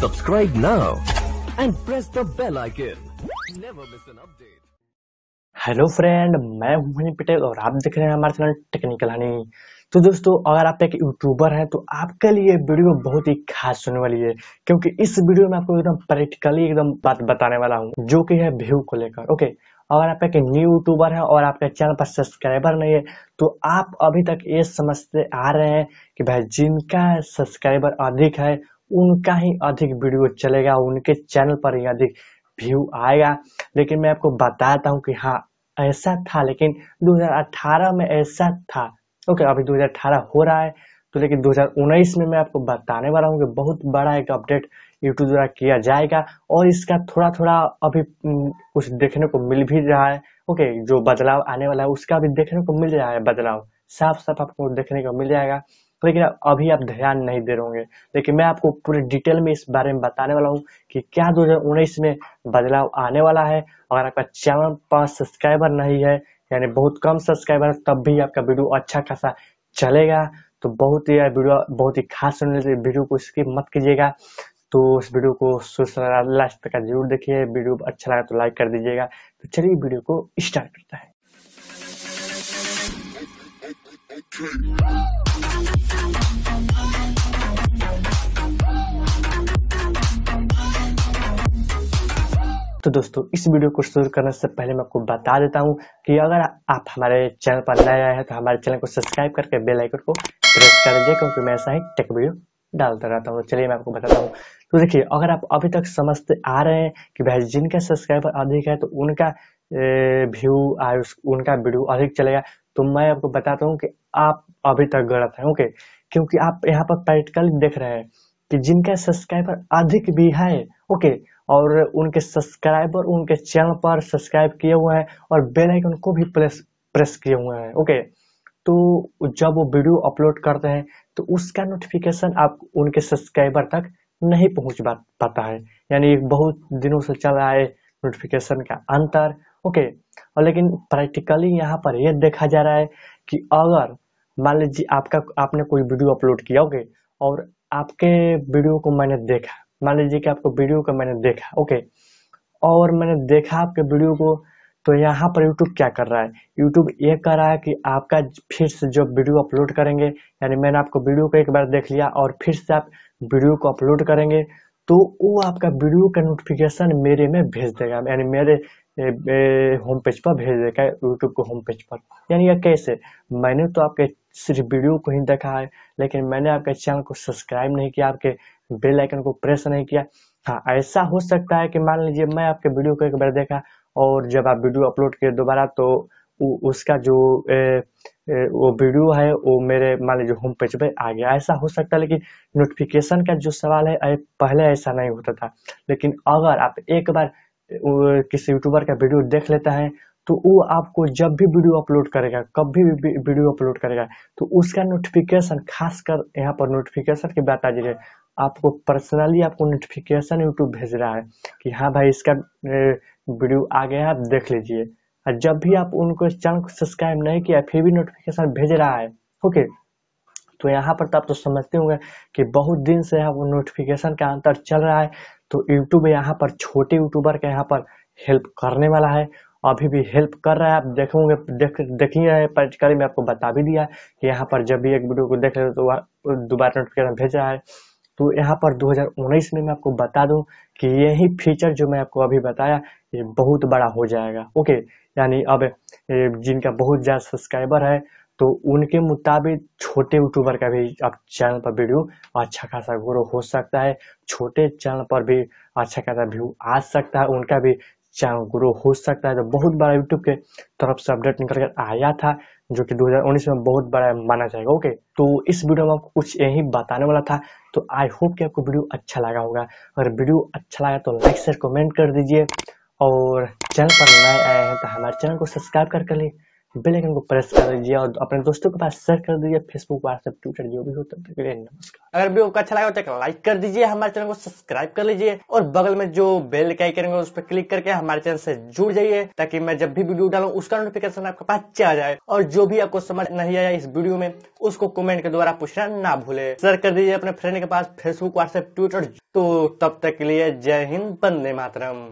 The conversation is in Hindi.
Subscribe now and press the bell icon. Never miss an update. Hello friend मैं हूँ पटेल और आप देख रहे हैं हमारे चैनल टेक्निकल हनी तो दोस्तों, अगर आप एक यूट्यूबर हैं तो आपके लिए वीडियो बहुत ही खास होने वाली है, क्योंकि इस वीडियो में आपको एकदम प्रैक्टिकली एकदम बात बताने वाला हूँ, जो कि है व्यू को लेकर ओके अगर आप एक न्यू यूट्यूबर हैं और आपके चैनल पर सब्सक्राइबर नहीं है तो आप अभी तक ये समझते आ रहे हैं कि भाई जिनका सब्सक्राइबर अधिक है उनका ही अधिक वीडियो चलेगा, उनके चैनल पर ही अधिक व्यू आएगा। लेकिन मैं आपको बताता हूँ कि हाँ ऐसा था, लेकिन 2018 में ऐसा था। ओके, अभी 2018 हो रहा है तो लेकिन 2019 में मैं आपको बताने वाला हूँ कि बहुत बड़ा एक अपडेट यूट्यूब द्वारा किया जाएगा, और इसका थोड़ा थोड़ा अभी कुछ देखने को मिल भी रहा है। ओके, जो बदलाव आने वाला है, उसका भी देखने को मिल रहा है, बदलाव। साफ़ साफ़ आपको देखने को मिल जाएगा। लेकिन अभी आप ध्यान नहीं दे रहे होंगे लेकिन मैं आपको पूरे डिटेल में इस बारे में बताने वाला हूँ कि क्या 2019 में बदलाव आने वाला है। अगर आपका चैनल पर सब्सक्राइबर नहीं है, यानी बहुत कम सब्सक्राइबर तब भी आपका वीडियो अच्छा खासा चलेगा। तो बहुत ही वीडियो, बहुत ही खास होने से वीडियो को स्किप मत कीजिएगा। तो इस वीडियो को लास्ट तक ज़रूर देखिए। वीडियो अच्छा लगा तो लाइक कर दीजिएगा। तो चलिए वीडियो को स्टार्ट करता है। तो दोस्तों, इस वीडियो को शुरू करने से पहले मैं आपको बता देता हूँ कि अगर आप हमारे चैनल पर नए आए हैं तो हमारे चैनल को सब्सक्राइब करके बेल आइकन को प्रेस कर दीजिए, क्योंकि मैं ऐसा ही टेक वीडियो डालता रहता हूँ। चलिए मैं आपको बताता हूँ। तो देखिए, अगर आप अभी तक समझते आ रहे हैं कि भाई जिनका सब्सक्राइबर अधिक है तो उनका व्यू आए उनका वीडियो अधिक चलेगा। तो मैं आपको बताता हूँ कि आप अभी तक गलत है, ओके? क्योंकि आप यहाँ पर प्रैक्टिकली देख रहे हैं कि जिनका सब्सक्राइबर अधिक भी है, ओके? और उनके सब्सक्राइबर उनके चैनल पर सब्सक्राइब किए हुए हैं और बेल आइकन को भी प्रेस प्रेस किए हुए हैं, ओके? तो जब वो वीडियो अपलोड करते हैं तो उसका नोटिफिकेशन आप उनके सब्सक्राइबर तक नहीं पहुँच पाता है। यानी बहुत दिनों से चल रहा है नोटिफिकेशन का अंतर। ओके और लेकिन प्रैक्टिकली यहाँ पर यह देखा जा रहा है कि अगर मान लीजिए आपका, आपने कोई वीडियो अपलोड किया ओके और आपके वीडियो को मैंने देखा, मान लीजिए कि आपको वीडियो का मैंने देखा ओके और मैंने देखा आपके वीडियो को तो यहाँ पर यूट्यूब क्या कर रहा है? यूट्यूब ये कर रहा है कि आपका फिर से जो वीडियो अपलोड करेंगे, यानी मैंने आपको वीडियो को एक बार देख लिया और फिर से आप वीडियो को अपलोड करेंगे तो वो आपका वीडियो का नोटिफिकेशन मेरे में भेज देगा। यानी मेरे होम पेज पर भेज देगा यूट्यूब को होम पेज पर। यानी यह कैसे? मैंने तो आपके सिर्फ़ वीडियो को ही देखा है, लेकिन मैंने आपके चैनल को सब्सक्राइब नहीं किया, आपके बेल आइकन को प्रेस नहीं किया। हाँ ऐसा हो सकता है कि मान लीजिए मैं आपके वीडियो को एक बार देखा, और जब आप वीडियो अपलोड किए दोबारा तो उसका जो ए, ए, वो वीडियो है वो मेरे मान लीजिए होम पेज पे आ गया ऐसा हो सकता है लेकिन नोटिफिकेशन का जो सवाल है पहले ऐसा नहीं होता था। लेकिन अगर आप एक बार किसी यूट्यूबर का वीडियो देख लेता है तो वो आपको जब भी वीडियो अपलोड करेगा कब भी वीडियो अपलोड करेगा तो उसका नोटिफिकेशन खासकर यहाँ पर नोटिफिकेशन की बात आ जाए आपको पर्सनली आपको नोटिफिकेशन यूट्यूब भेज रहा है कि हाँ भाई इसका वीडियो आ गया है आप देख लीजिए। और जब भी आप उनको इस चैनल को सब्सक्राइब नहीं किया, फिर भी नोटिफिकेशन भेज रहा है। ओके तो यहाँ पर तो आप तो समझते होंगे कि बहुत दिन से यहाँ नोटिफिकेशन का अंतर चल रहा है। तो यूट्यूब यहाँ पर, छोटे यूट्यूबर के यहाँ पर हेल्प करने वाला है। अभी भी हेल्प कर रहा है। आप देखोगे, देख देखिए प्रैक्टिकली मैं आपको बता भी दिया कि यहाँ पर जब भी एक वीडियो को देख रहे हो तो दोबारा नोटिफिकेशन भेज रहा है। तो यहाँ पर 2019 में मैं आपको बता दूँ कि यही फीचर जो मैं आपको अभी बताया, ये बहुत बड़ा हो जाएगा। ओके यानी अब जिनका बहुत ज़्यादा सब्सक्राइबर है तो उनके मुताबिक छोटे यूट्यूबर का भी अब चैनल पर वीडियो अच्छा खासा ग्रो हो सकता है। छोटे चैनल पर भी अच्छा खासा व्यू आ सकता है, उनका भी चैनल ग्रो हो सकता है। तो बहुत बड़ा यूट्यूब के तरफ़ से अपडेट निकल कर आया था, जो कि 2019 में बहुत बड़ा माना जाएगा ओके तो इस वीडियो में आपको कुछ यही बताने वाला था। तो आई होप कि आपको वीडियो अच्छा लगा होगा। अगर वीडियो अच्छा लगा तो लाइक शेयर कमेंट कर दीजिए। और चैनल पर नए आए हैं तो हमारे चैनल को सब्सक्राइब कर लिए बेल आइकन को प्रेस कर दीजिए और अपने दोस्तों के पास शेयर कर दीजिए फेसबुक व्हाट्सएप ट्विटर जो भी हो, तब तक नमस्कार। अगर वीडियो को अच्छा लगा तो लाइक कर दीजिए, हमारे चैनल को सब्सक्राइब कर लीजिए और बगल में जो बेल का आइकन है, उस पर क्लिक करके हमारे चैनल से जुड़ जाइए, ताकि मैं जब भी वीडियो डालूं, उसका नोटिफिकेशन आपके पास चला जाए। और जो भी आपको समझ नहीं आया इस वीडियो में, उसको कमेंट के द्वारा पूछना ना भूले। शेयर कर दीजिए अपने फ्रेंड के पास फेसबुक व्हाट्सएप ट्विटर तो तब तक के लिए जय हिंद बंदे मातरम।